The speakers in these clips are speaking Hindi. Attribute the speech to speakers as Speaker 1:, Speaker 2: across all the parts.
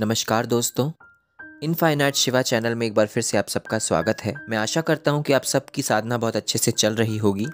Speaker 1: नमस्कार दोस्तों। इनफाइनाइट शिवा चैनल में एक बार फिर से आप सबका स्वागत है। मैं आशा करता हूँ कि आप सबकी साधना बहुत अच्छे से चल रही होगी।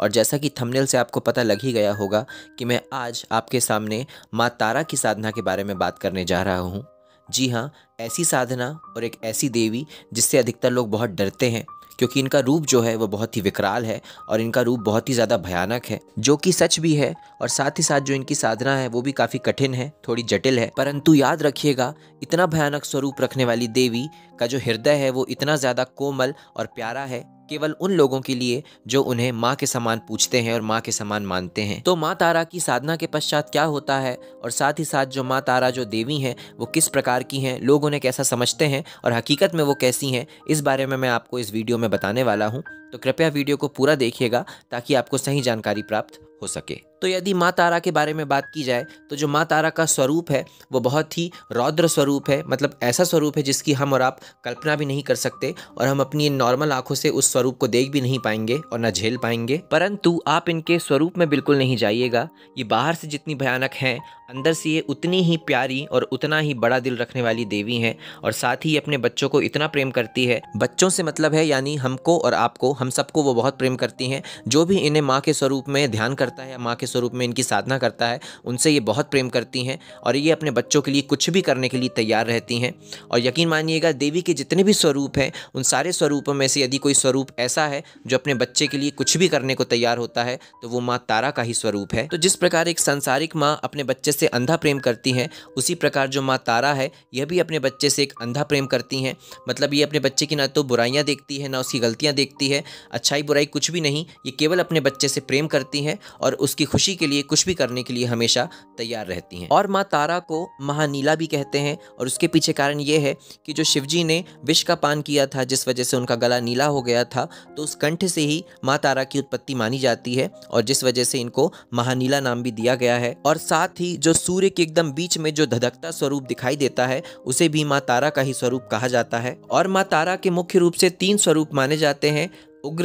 Speaker 1: और जैसा कि थंबनेल से आपको पता लग ही गया होगा कि मैं आज आपके सामने माँ तारा की साधना के बारे में बात करने जा रहा हूँ। जी हाँ ऐसी साधना और एक ऐसी देवी जिससे अधिकतर लोग बहुत डरते हैं। क्योंकि इनका रूप जो है वो बहुत ही विकराल है और इनका रूप बहुत ही ज़्यादा भयानक है, जो कि सच भी है और साथ ही साथ जो इनकी साधना है वो भी काफ़ी कठिन है, थोड़ी जटिल है। परंतु याद रखिएगा, इतना भयानक स्वरूप रखने वाली देवी का जो हृदय है वो इतना ज़्यादा कोमल और प्यारा है केवल उन लोगों के लिए जो उन्हें माँ के समान पूछते हैं और माँ के समान मानते हैं। तो माँ तारा की साधना के पश्चात क्या होता है? और साथ ही साथ जो माँ तारा जो देवी हैं, वो किस प्रकार की हैं? लोग उन्हें कैसा समझते हैं? और हकीकत में वो कैसी हैं? इस बारे में मैं आपको इस वीडियो में बताने वाला हूँ। तो कृपया वीडियो को पूरा देखिएगा ताकि आपको सही जानकारी प्राप्त हो सके। तो यदि माँ तारा के बारे में बात की जाए तो जो माँ तारा का स्वरूप है, वो बहुत ही रौद्र स्वरूप है मतलब ऐसा स्वरूप है जिसकी हम और आप कल्पना भी नहीं कर सकते और हम अपनी नॉर्मल आँखों से उस स्वरूप को देख भी नहीं पाएँगे और न झेल पाएँगे। परंतु आप इनके स्वरूप में बिल्कुल नहीं जाइएगा। ये बाहर से जितनी भयानक हैं, अंदर से ये उतनी ही प्यारी और उतना ही बड़ा दिल रखने वाली देवी हैं और साथ ही अपने बच्चों को इतना प्रेम करती है। बच्चों से मतलब है यानी हमको और आपको हम सबको वो बहुत प्रेम करती हैं। जो भी इन्हें माँ के स्वरूप में ध्यान करता है, माँ के स्वरूप में इनकी साधना करता है, उनसे ये बहुत प्रेम करती हैं और ये अपने बच्चों के लिए कुछ भी करने के लिए तैयार रहती हैं। और यकीन मानिएगा, देवी के जितने भी स्वरूप हैं, उन सारे स्वरूपों में से यदि कोई स्वरूप ऐसा है, जो अपने बच्चे के लिए कुछ भी करने को तैयार होता है तो वो माँ तारा का ही स्वरूप है। तो जिस प्रकार एक संसारिक माँ अपने बच्चे से अंधा प्रेम करती हैं, उसी प्रकार जो माँ तारा है, यह भी अपने बच्चे से एक अंधा प्रेम करती हैं। मतलब ये अपने बच्चे की ना तो बुराइयाँ देखती है, ना उसकी गलतियाँ देखती है अच्छाई बुराई कुछ भी नहीं, ये केवल अपने बच्चे से प्रेम करती हैं और उसकी खुशी के लिए, कुछ भी करने के लिए हमेशा तैयार रहती हैं। और माँ तारा को महानीला भी कहते हैं और उसके पीछे कारण ये है कि जो शिवजी ने विष का पान किया था, जिस वजह से उनका गला नीला हो गया था तो उस कंठ से ही माँ तारा की उत्पत्ति मानी जाती है और जिस वजह से इनको महानीला नाम भी दिया गया है। और साथ ही जो सूर्य के एकदम बीच में जो धधकता स्वरूप दिखाई देता है, उसे भी माँ तारा का ही स्वरूप कहा जाता है। और माँ तारा के मुख्य रूप से तीन स्वरूप माने जाते हैं उग्र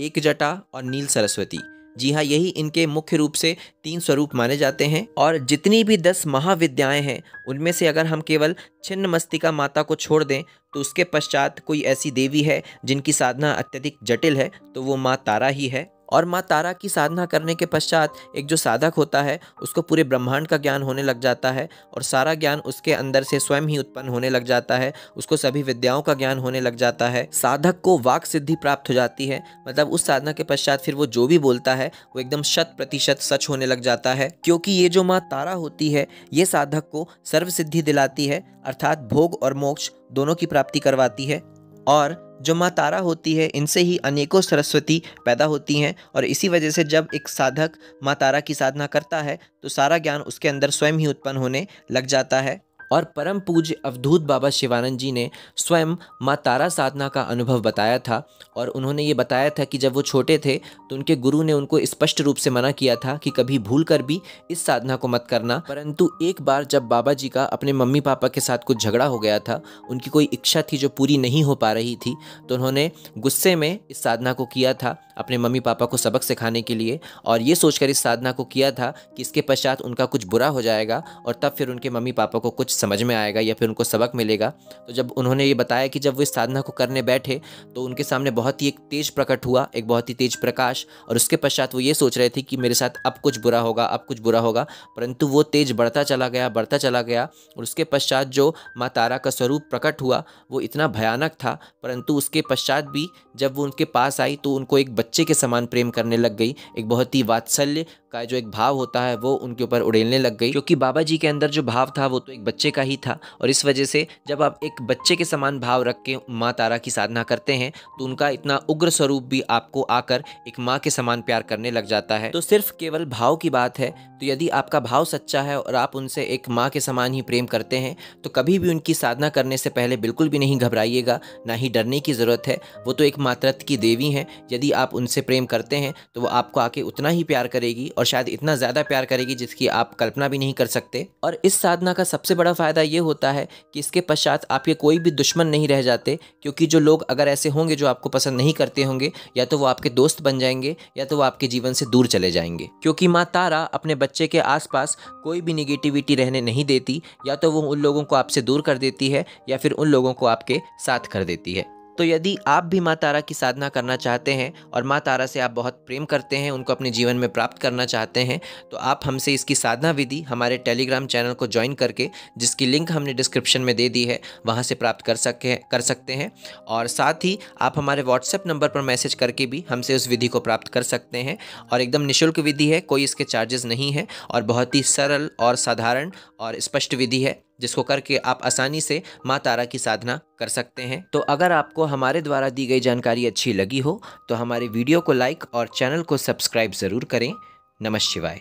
Speaker 1: एकजटा एक और नील सरस्वती। जी हाँ यही इनके मुख्य रूप से तीन स्वरूप माने जाते हैं। और जितनी भी दस महाविद्याएँ हैं, उनमें से अगर हम केवल छिन्न मस्तिका माता को छोड़ दें तो उसके पश्चात कोई ऐसी देवी है जिनकी साधना अत्यधिक जटिल है तो वो माँ तारा ही है। और माँ तारा की साधना करने के पश्चात एक जो साधक होता है, उसको पूरे ब्रह्मांड का ज्ञान होने लग जाता है और सारा ज्ञान उसके अंदर से स्वयं ही उत्पन्न होने लग जाता है, उसको सभी विद्याओं का ज्ञान होने लग जाता है। साधक को वाक सिद्धि प्राप्त हो जाती है मतलब उस साधना के पश्चात फिर वो जो भी बोलता है, वो एकदम शत प्रतिशत सच होने लग जाता है। क्योंकि ये जो माँ तारा होती है, ये साधक को सर्व सिद्धि दिलाती है, अर्थात भोग और मोक्ष दोनों की प्राप्ति करवाती है। और जो माँ तारा होती है, इनसे ही अनेकों सरस्वती पैदा होती हैं और इसी वजह से जब एक साधक माँ तारा की साधना करता है तो सारा ज्ञान उसके अंदर स्वयं ही उत्पन्न होने लग जाता है। और परम पूज्य अवधूत बाबा शिवानंद जी ने स्वयं माँ तारा साधना का अनुभव बताया था और उन्होंने ये बताया था कि जब वो छोटे थे तो उनके गुरु ने उनको स्पष्ट रूप से मना किया था कि कभी भूल कर भी इस साधना को मत करना। परंतु एक बार जब बाबा जी का अपने मम्मी पापा के साथ कुछ झगड़ा हो गया था, उनकी कोई इच्छा थी जो पूरी नहीं हो पा रही थी तो उन्होंने गुस्से में इस साधना को किया था अपने मम्मी पापा को सबक सिखाने के लिए और ये सोचकर इस साधना को किया था कि इसके पश्चात उनका कुछ बुरा हो जाएगा और तब फिर उनके मम्मी पापा को कुछ समझ में आएगा या फिर उनको सबक मिलेगा। तो जब उन्होंने ये बताया कि जब वो इस साधना को करने बैठे तो उनके सामने बहुत ही एक तेज प्रकट हुआ, एक बहुत ही तेज प्रकाश, और उसके पश्चात वो ये सोच रहे थे कि मेरे साथ अब कुछ बुरा होगा, अब कुछ बुरा होगा, परंतु वो तेज बढ़ता चला गया, बढ़ता चला गया, और उसके पश्चात जो माँ तारा का स्वरूप प्रकट हुआ, वो इतना भयानक था, परंतु उसके पश्चात भी जब वो उनके पास आई तो उनको एक बच्चे के समान प्रेम करने लग गई, एक बहुत ही वात्सल्य का जो एक भाव होता है, वो उनके ऊपर उड़ेलने लग गई, क्योंकि बाबा जी के अंदर जो भाव था, वो तो एक बच्चे का ही था। और इस वजह से जब आप एक बच्चे के समान भाव रख के माँ तारा की साधना करते हैं तो उनका इतना उग्र स्वरूप भी आपको आकर एक माँ के समान प्यार करने लग जाता है। तो सिर्फ़ केवल भाव की बात है तो यदि आपका भाव सच्चा है और आप उनसे एक माँ के समान ही प्रेम करते हैं तो कभी भी उनकी साधना करने से पहले बिल्कुल भी नहीं घबराइएगा, ना ही डरने की ज़रूरत है। वो तो एक मातृत्व की देवी हैं। यदि आप उनसे प्रेम करते हैं तो वो आपको आके उतना ही प्यार करेगी और शायद इतना ज़्यादा प्यार करेगी जिसकी आप कल्पना भी नहीं कर सकते। और इस साधना का सबसे बड़ा फ़ायदा ये होता है कि इसके पश्चात आपके कोई भी दुश्मन नहीं रह जाते, क्योंकि जो लोग अगर ऐसे होंगे जो आपको पसंद नहीं करते होंगे, या तो वो आपके दोस्त बन जाएँगे, या तो वो आपके जीवन से दूर चले जाएँगे। क्योंकि माँ तारा अपने बच्चे के आसपास कोई भी निगेटिविटी रहने नहीं देती, या तो वो उन लोगों को आपसे दूर कर देती है, या फिर उन लोगों को आपके साथ कर देती है। तो यदि आप भी माँ तारा की साधना करना चाहते हैं और माँ तारा से आप बहुत प्रेम करते हैं, उनको अपने जीवन में प्राप्त करना चाहते हैं तो आप हमसे इसकी साधना विधि हमारे टेलीग्राम चैनल को ज्वाइन करके, जिसकी लिंक हमने डिस्क्रिप्शन में दे दी है, वहाँ से प्राप्त कर सके कर सकते हैं। और साथ ही आप हमारे व्हाट्सएप नंबर पर मैसेज करके भी हमसे उस विधि को प्राप्त कर सकते हैं। और एकदम निःशुल्क विधि है, कोई इसके चार्जेस नहीं है और बहुत ही सरल और साधारण और स्पष्ट विधि है। जिसको करके आप आसानी से माँ तारा की साधना कर सकते हैं। तो अगर आपको हमारे द्वारा दी गई जानकारी अच्छी लगी हो तो हमारे वीडियो को लाइक और चैनल को सब्सक्राइब ज़रूर करें। नमः शिवाय।